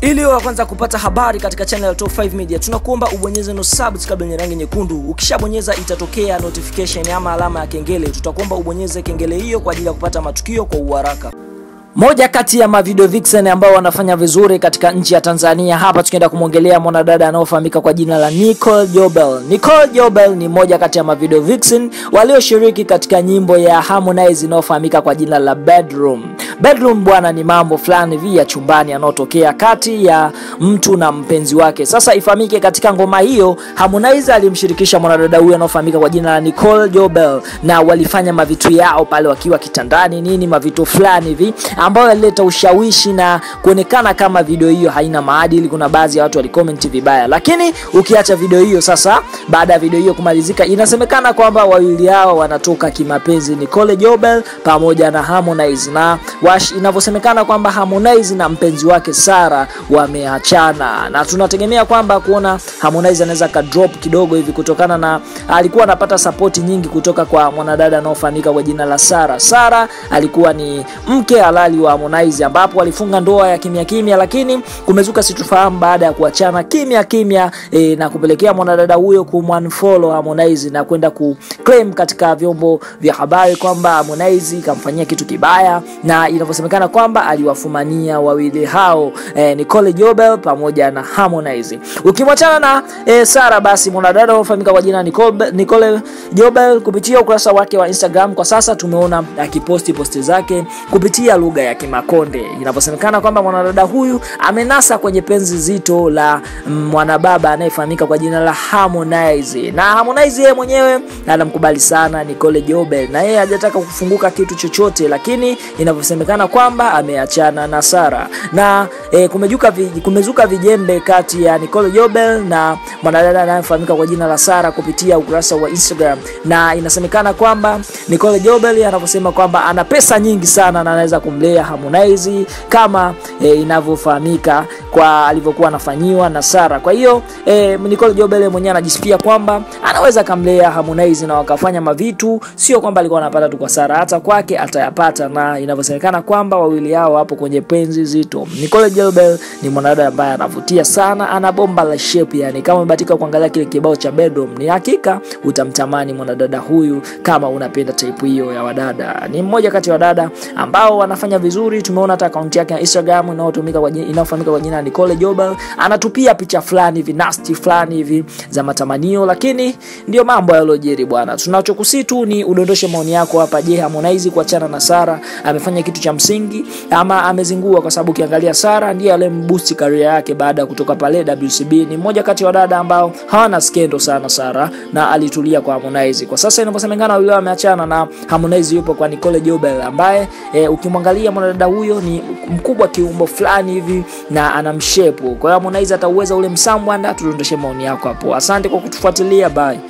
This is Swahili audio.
Ili wa kwanza kupata habari katika channel ya Top 5 Media, tunakuomba ubonyeze no subscribe yenye rangi nyekundu. Ukishabonyeza itatokea notification ama alama ya kengele. Tutakuomba ubonyeze kengele hiyo kwa ajili ya kupata matukio kwa uharaka. Moja kati ya mavideo vixen ambao wanafanya vizuri katika nchi ya Tanzania, hapa tukienda kumwongelea mwanadada anaofahamika kwa jina la Nicole Jobel. Nicole Jobel ni moja kati ya mavideo vixen walioshiriki katika nyimbo ya Harmonize inayofahamika kwa jina la Bedroom. Bedroom bwana, ni mambo fulani hivi ya chumbani yanayotokea kati ya mtu na mpenzi wake. Sasa ifahamike, katika ngoma hiyo Harmonize alimshirikisha mwanadada huyo anaofahamika kwa jina la Nicole Jobel, na walifanya mavitu yao pale wakiwa kitandani nini, mavitu fulani hivi ambayo yalileta ushawishi na kuonekana kama video hiyo haina maadili. Kuna baadhi ya watu walicomment vibaya, lakini ukiacha video hiyo sasa, baada ya video hiyo kumalizika, inasemekana kwamba wawili hao wanatoka kimapenzi, Nicole Jobel pamoja na Harmonize, na inavyosemekana kwamba Harmonize na mpenzi wake Sara wameachana, na tunategemea kwamba kuona Harmonize anaweza ka drop kidogo hivi, kutokana na alikuwa anapata support nyingi kutoka kwa mwanadada anaofahamika kwa jina la Sara. Sara alikuwa ni mke halali wa Harmonize ambapo walifunga ndoa ya kimya kimya, lakini kumezuka situfahamu baada ya kuachana kimya kimya e, na kupelekea mwanadada huyo kumunfollow Harmonize na kwenda ku claim katika vyombo vya habari kwamba Harmonize kamfanyia kitu kibaya, na inavyosemekana kwamba aliwafumania wawili hao e, Nicole Jobel pamoja na Harmonize. Ukimwachana na e, Sara, basi mwanadada anafahamika kwa jina Nicole, Nicole Jobel kupitia ukurasa wake wa Instagram kwa sasa tumeona akiposti posti zake kupitia lugha ya Kimakonde. Inavyosemekana kwamba mwanadada huyu amenasa kwenye penzi zito la mwanababa anayefahamika kwa jina la Harmonize, na Harmonize yeye mwenyewe anamkubali sana Nicole Jobel, na yeye hajataka kufunguka kitu chochote, lakini inavyosemekana kwamba ameachana na Sara na e, kumejuka kumezuka vijembe kati ya Nicole Jobel na mwanadada anayefahamika kwa jina la Sara kupitia ukurasa wa Instagram, na inasemekana kwamba Nicole Jobel anavyosema kwamba ana pesa nyingi sana na anaweza kumlea Harmonize kama e, inavyofahamika kwa alivyokuwa anafanyiwa na Sara. Kwa hiyo e, Nicole Jobele mwenyewe anajisifia kwamba anaweza kamlea Harmonize na wakafanya mavitu, sio kwamba alikuwa anapata tu kwa Sara, hata kwake atayapata, na inavyosemekana kwamba wawili hao wapo kwenye penzi zito. Nicole Jobele ni mwanadada ambaye anavutia sana, ana bomba la shape, yani kama umebatika kuangalia kile kibao cha Bedroom, ni hakika utamtamani mwanadada huyu kama unapenda type hiyo ya wadada. Ni mmoja kati ya wadada ambao wanafanya vizuri. Tumeona hata akaunti yake ya Instagram inayotumika kwa inayofahamika kwa jina la Nicole Jobel, anatupia picha fulani hivi nasty fulani hivi za matamanio, lakini ndio mambo yalojiri bwana. Tunachokusi tu ni udondoshe maoni yako hapa. Je, Harmonize kuachana na Sara amefanya kitu cha msingi ama amezingua? Kwa sababu ukiangalia Sara ndiye aliyemboost career yake baada ya kutoka pale WCB. Ni mmoja kati ya wadada ambao hawana skendo sana Sara, na alitulia kwa Harmonize. Kwa sasa inavyosemekana wao wameachana na Harmonize yupo kwa Nicole Jobel ambaye e, ukimwangalia mwanadada huyo ni mkubwa kiumbo fulani hivi na ana mshepu. Kwa hiyo Harmonize atauweza ule msambwanda. Tudondoshe maoni yako hapo. Asante kwa kutufuatilia, bye.